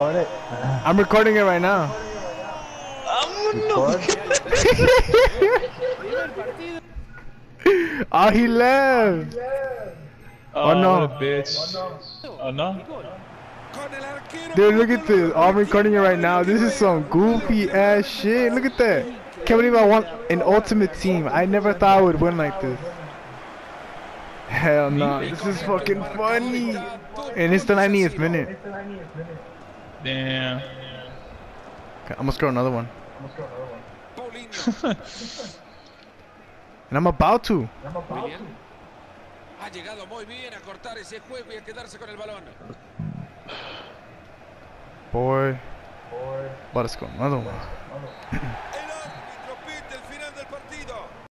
On it. I'm recording it right now. Oh, he left. Oh, oh, no. what a bitch. Oh no. Dude, look at this. Oh, I'm recording it right now. This is some goofy ass shit. Look at that. Can't believe I won an ultimate team. I never thought I would win like this. Hell no. This is fucking funny. And it's the 90th minute. Damn. Okay, I'm gonna score another one. and I'm about to. I'm about to. Ha llegado muy bien a cortar ese juego y a quedarse con el balón. Boy. Boy. Let us go. Another one.